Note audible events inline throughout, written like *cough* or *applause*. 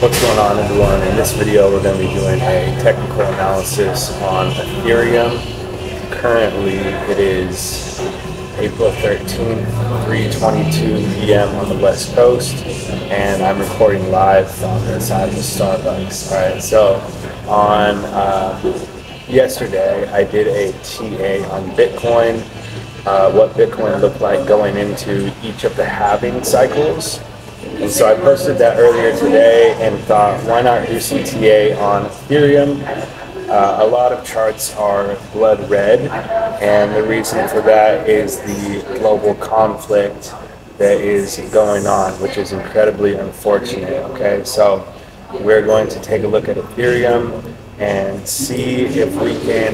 What's going on everyone? In this video we're going to be doing a technical analysis on Ethereum. Currently it is April 13th, 3.22 p.m. on the west coast and I'm recording live from inside the Starbucks. Alright, so on uh, yesterday I did a TA on Bitcoin, uh, what Bitcoin looked like going into each of the halving cycles. And so I posted that earlier today and thought, why not do some TA on Ethereum? Uh, a lot of charts are blood red, and the reason for that is the global conflict that is going on, which is incredibly unfortunate. Okay, so we're going to take a look at Ethereum and see if we can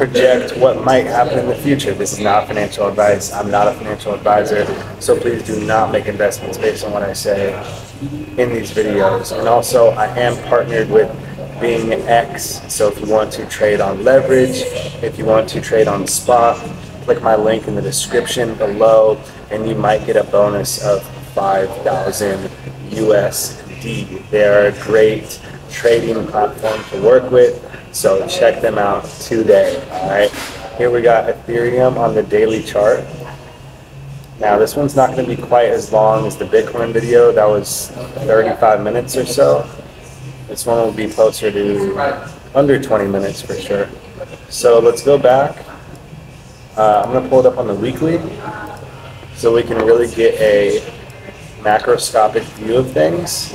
project what might happen in the future. This is not financial advice. I'm not a financial advisor, so please do not make investments based on what I say in these videos. And also, I am partnered with BingX, so if you want to trade on leverage, if you want to trade on spot, click my link in the description below, and you might get a bonus of 5,000 USD. They are a great trading platform to work with. So check them out today. All right. Here we got Ethereum on the daily chart. Now this one's not going to be quite as long as the Bitcoin video. That was 35 minutes or so. This one will be closer to under 20 minutes for sure. So let's go back. Uh, I'm going to pull it up on the weekly so we can really get a macroscopic view of things.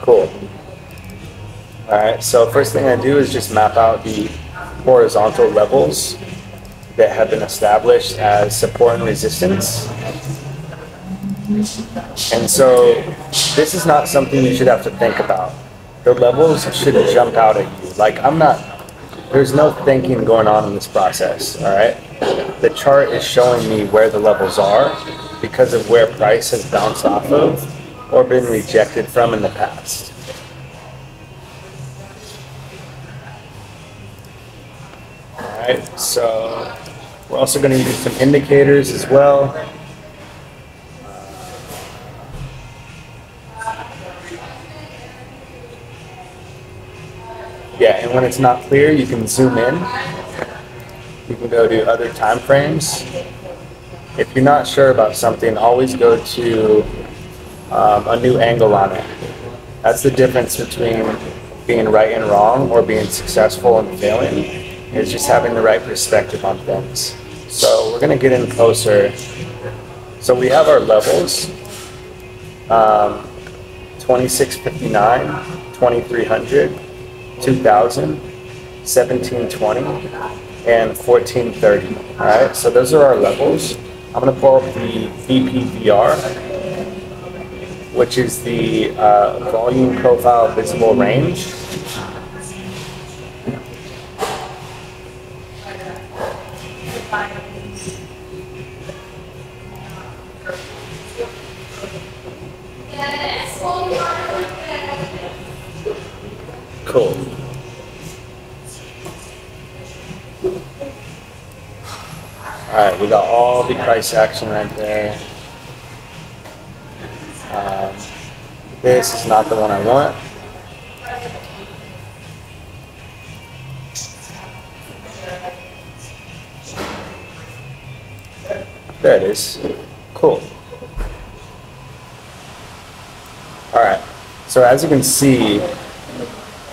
Cool. Alright, so first thing I do is just map out the horizontal levels that have been established as support and resistance. And so this is not something you should have to think about. The levels should jump out at you. Like I'm not, there's no thinking going on in this process, all right? The chart is showing me where the levels are because of where price has bounced off of or been rejected from in the past. Alright, so we're also going to use some indicators as well. Yeah, and when it's not clear, you can zoom in. You can go to other time frames. If you're not sure about something, always go to um, a new angle on it. That's the difference between being right and wrong or being successful and failing is just having the right perspective on things. So we're to get in closer. So we have our levels, um, 2659, 2300, 2000, 1720, and 1430. All right, so those are our levels. I'm to pull up the VPVR, which is the uh, volume profile visible range. Cool. Alright, price action right there. Um, this is not the one I want. There it is. Cool. Alright, so as you can see,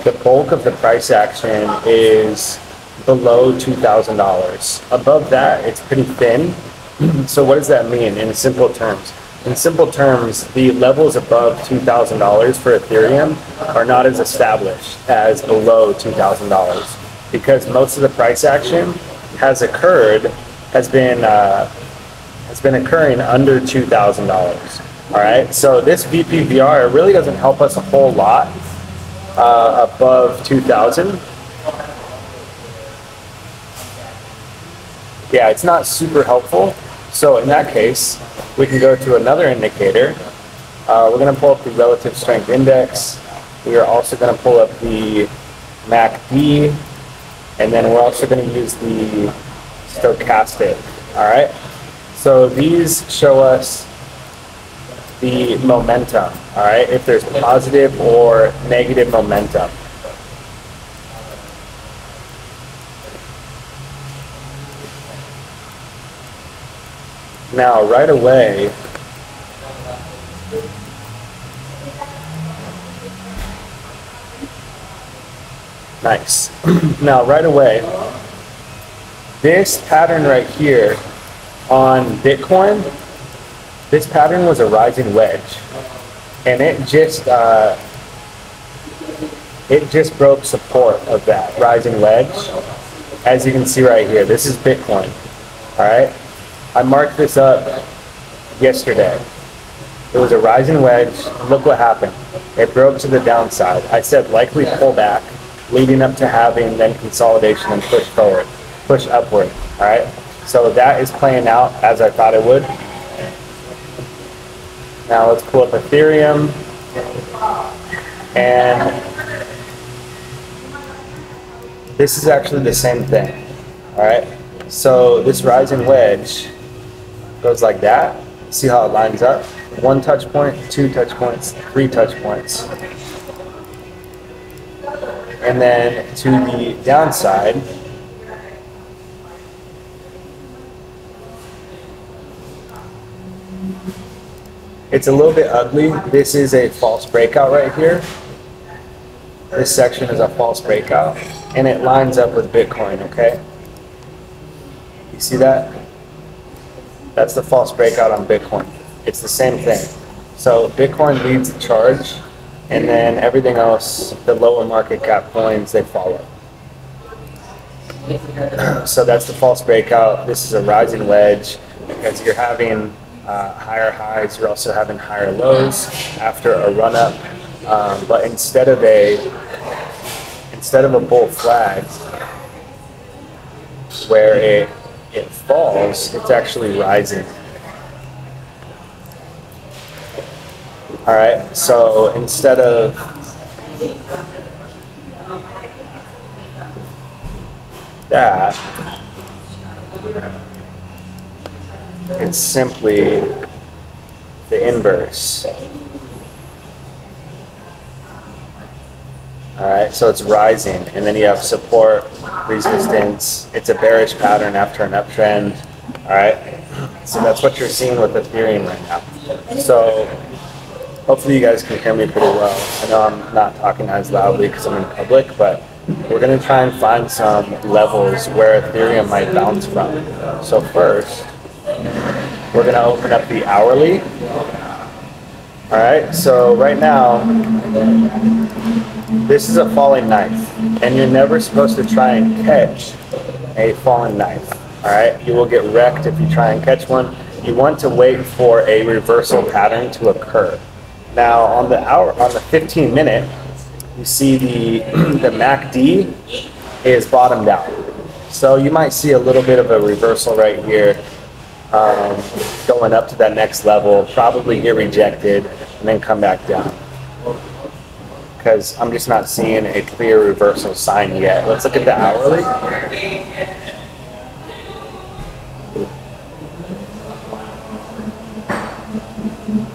the bulk of the price action is below $2,000. Above that, it's pretty thin. So what does that mean in simple terms? In simple terms, the levels above $2,000 for Ethereum are not as established as below $2,000 because most of the price action has occurred, has been, uh, has been occurring under $2,000. All right, so this VPVR really doesn't help us a whole lot uh, above 2000. Yeah, it's not super helpful. So in that case, we can go to another indicator. Uh, we're going to pull up the relative strength index. We are also going to pull up the MACD, and then we're also going to use the stochastic. All right. So these show us the momentum all right, if there's positive or negative momentum. Now, right away, nice. *clears throat* now, right away, this pattern right here on Bitcoin, this pattern was a rising wedge, and it just uh, it just broke support of that rising wedge. As you can see right here, this is Bitcoin. All right, I marked this up yesterday. It was a rising wedge. Look what happened. It broke to the downside. I said likely pullback, leading up to halving then consolidation and push forward, push upward. All right. So that is playing out as I thought it would. Now let's pull up Ethereum. And this is actually the same thing. All right. So this rising wedge goes like that. See how it lines up? One touch point, two touch points, three touch points. And then to the downside, it's a little bit ugly. This is a false breakout right here. This section is a false breakout and it lines up with Bitcoin, okay? You see that? That's the false breakout on Bitcoin. It's the same thing. So Bitcoin leads the charge, and then everything else, the lower market cap coins, they follow. *clears throat* So that's the false breakout. This is a rising wedge because you're having uh, higher highs, you're also having higher lows after a run up. Um, but instead of a instead of a bull flag where it it falls, it's actually rising. All right, so instead of that, it's simply the inverse. All right, so it's rising, and then you have support, resistance. It's a bearish pattern after an uptrend. All right, so that's what you're seeing with Ethereum right now. So hopefully you guys can hear me pretty well. I know I'm not talking as loudly because I'm in public, but we're going to try and find some levels where Ethereum might bounce from. So first, we're going to open up the hourly. All right, so right now, this is a falling knife, and you're never supposed to try and catch a falling knife. All right, you will get wrecked if you try and catch one. You want to wait for a reversal pattern to occur. Now, on the hour, on the 15 minute, you see the *clears throat* the MACD is bottomed out. So you might see a little bit of a reversal right here, um, going up to that next level, probably get rejected, and then come back down because I'm just not seeing a clear reversal sign yet. Let's look at the hourly.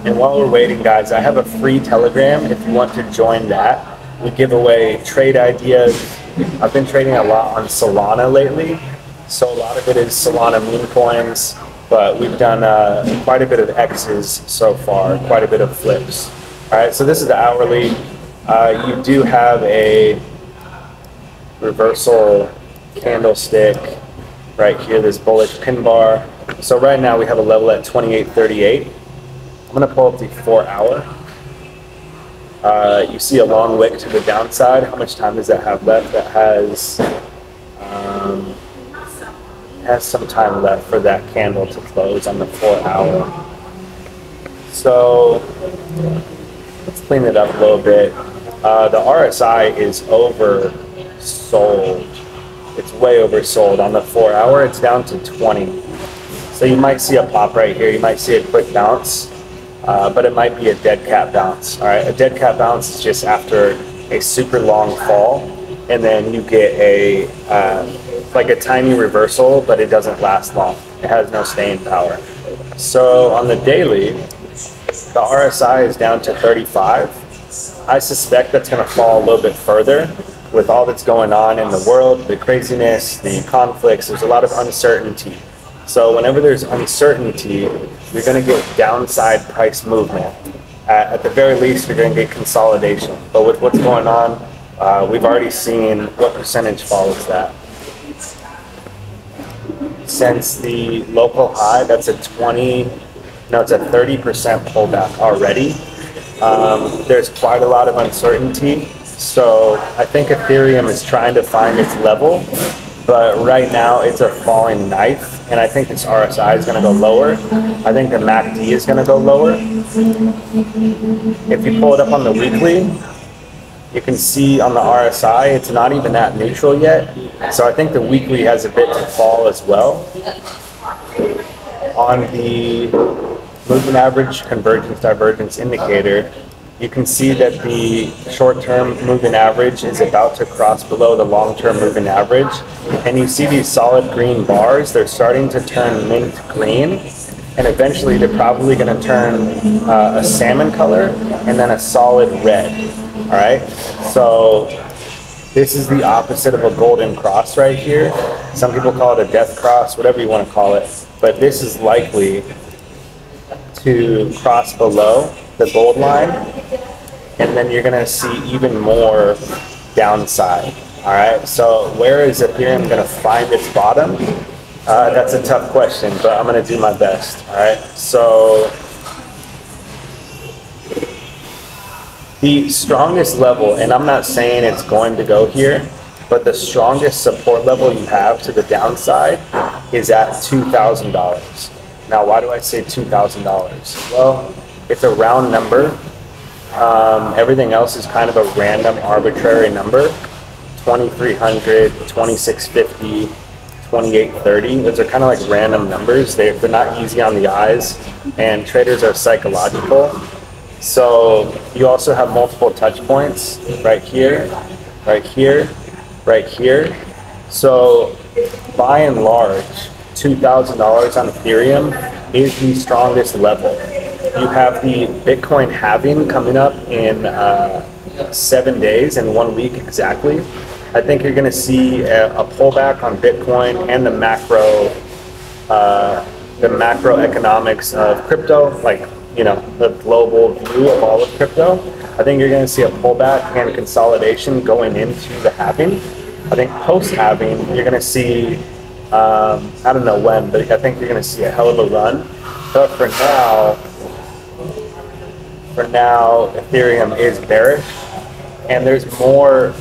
And while we're waiting, guys, I have a free Telegram if you want to join that. We give away trade ideas. I've been trading a lot on Solana lately, so a lot of it is Solana meme coins, but we've done uh, quite a bit of X's so far, quite a bit of flips. All right, so this is the hourly. Uh, you do have a reversal candlestick right here, this bullish pin bar. So right now we have a level at 28.38. I'm going to pull up the four hour. Uh, you see a long wick to the downside. How much time does that have left? That has um, has some time left for that candle to close on the four hour. So let's clean it up a little bit. Uh, the RSI is oversold. It's way oversold. On the four hour, it's down to 20. So you might see a pop right here. You might see a quick bounce, uh, but it might be a dead cat bounce. All right, a dead cat bounce is just after a super long fall, and then you get a uh, like a tiny reversal, but it doesn't last long. It has no staying power. So on the daily, the RSI is down to 35. I suspect that's going to fall a little bit further with all that's going on in the world, the craziness, the conflicts. There's a lot of uncertainty. So whenever there's uncertainty, you're going to get downside price movement. At, at the very least, you're going to get consolidation. But with what's going on, uh, we've already seen what percentage follows that. Since the local high, that's a 20, no, it's a 30% pullback already. Um, there's quite a lot of uncertainty. So I think Ethereum is trying to find its level, but right now it's a falling knife and I think this RSI is going to go lower. I think the MACD is going to go lower. If you pull it up on the weekly, you can see on the RSI, it's not even at neutral yet. So I think the weekly has a bit to fall as well. On the moving average convergence divergence indicator, you can see that the short-term moving average is about to cross below the long-term moving average. And you see these solid green bars, they're starting to turn mint green. And eventually they're probably going to turn uh, a salmon color and then a solid red. All right. So this is the opposite of a golden cross right here. Some people call it a death cross, whatever you want to call it. But this is likely to cross below the gold line, and then you're gonna see even more downside. All right, so where is Ethereum gonna find its bottom? Uh, that's a tough question, but I'm gonna do my best. All right, so the strongest level, and I'm not saying it's going to go here, but the strongest support level you have to the downside is at $2,000. Now, why do I say $2,000? Well, it's a round number. Um, everything else is kind of a random arbitrary number. 2300, 2650, 2830. Those are kind of like random numbers. They, they're not easy on the eyes, and traders are psychological. So you also have multiple touch points right here, right here, right here. So by and large, $2,000 on Ethereum is the strongest level you have the Bitcoin halving coming up in uh, seven days and one week exactly. I think you're going to see a, a, pullback on Bitcoin and the macro, uh, the macroeconomics of crypto, like you know the global view of all of crypto. I think you're going to see a pullback and consolidation going into the halving. I think post halving, you're going to see, um, I don't know when, but I think you're going to see a hell of a run. But for now, for now, Ethereum is bearish, and there's more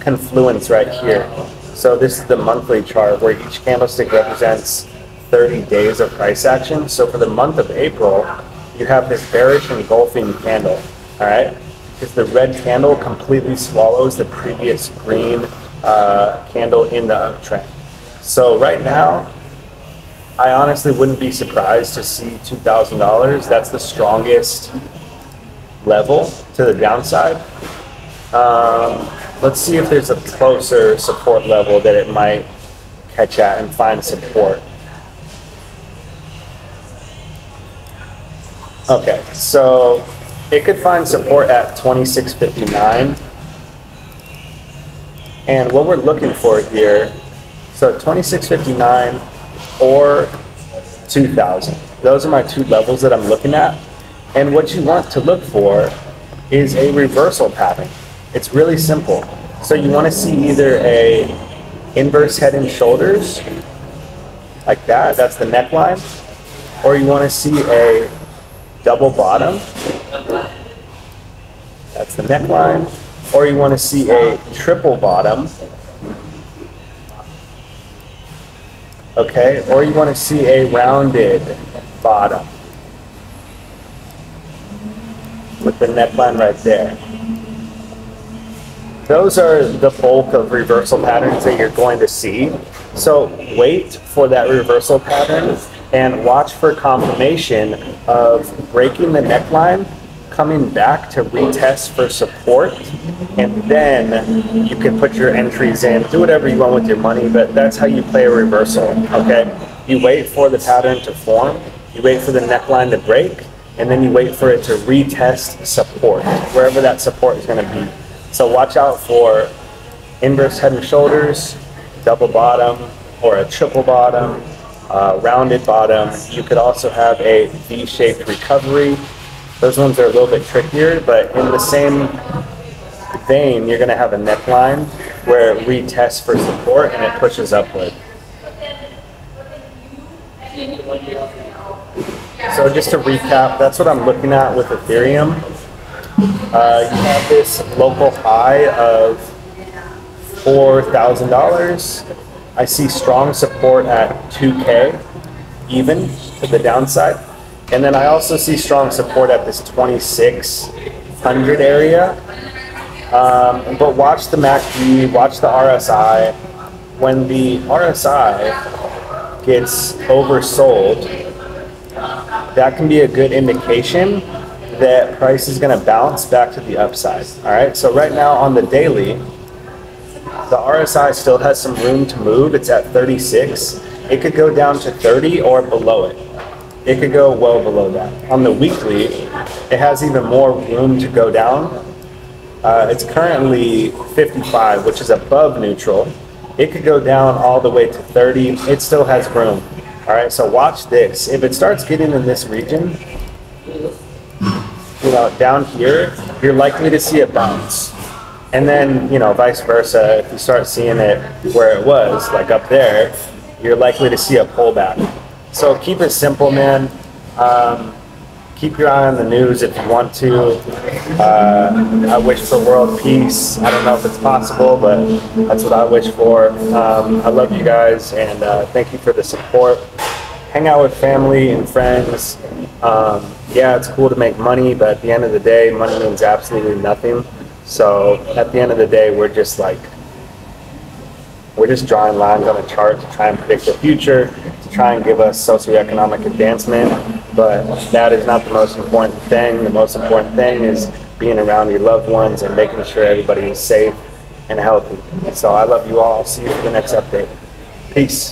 confluence right here. So this is the monthly chart where each candlestick represents 30 days of price action. So for the month of April, you have this bearish engulfing candle, all right? Because the red candle completely swallows the previous green uh, candle in the uptrend. So right now, I honestly wouldn't be surprised to see $2,000. That's the strongest level to the downside. Um, let's see if there's a closer support level that it might catch at and find support. Okay, so it could find support at 2659. And what we're looking for here, so 2659 or 2000. Those are my two levels that I'm looking at. And what you want to look for is a reversal pattern. It's really simple. So you want to see either a inverse head and shoulders, like that, that's the neckline, or you want to see a double bottom, that's the neckline, or you want to see a triple bottom, okay, or you want to see a rounded bottom with the neckline right there. Those are the bulk of reversal patterns that you're going to see. So wait for that reversal pattern and watch for confirmation of breaking the neckline, coming back to retest for support, and then you can put your entries in, do whatever you want with your money, but that's how you play a reversal, okay? You wait for the pattern to form, you wait for the neckline to break, and then you wait for it to retest support, wherever that support is going to be. So watch out for inverse head and shoulders, double bottom, or a triple bottom, uh, rounded bottom. You could also have a V-shaped recovery. Those ones are a little bit trickier, but in the same vein, you're going to have a neckline where it retests for support and it pushes upward. So just to recap, that's what I'm looking at with Ethereum. Uh, you have this local high of $4,000. I see strong support at 2K, even to the downside. And then I also see strong support at this 2600 area. Um, but watch the MACD, watch the RSI. When the RSI gets oversold, that can be a good indication that price is going to bounce back to the upside. All right, so right now on the daily, the RSI still has some room to move. It's at 36. It could go down to 30 or below it. It could go well below that. On the weekly, it has even more room to go down. Uh, it's currently 55, which is above neutral. It could go down all the way to 30. It still has room. All right, so watch this. If it starts getting in this region, you know, down here, you're likely to see a bounce. And then, you know, vice versa, if you start seeing it where it was, like up there, you're likely to see a pullback. So keep it simple, man. Um, keep your eye on the news if you want to. Uh, I wish for world peace. I don't know if it's possible, but that's what I wish for. Um, I love you guys, and uh, thank you for the support. Hang out with family and friends. Um, yeah, it's cool to make money, but at the end of the day, money means absolutely nothing. So at the end of the day, we're just like, we're just drawing lines on a chart to try and predict the future, to try and give us socioeconomic advancement. But that is not the most important thing. The most important thing is being around your loved ones and making sure everybody is safe and healthy. So I love you all. See you for the next update. Peace.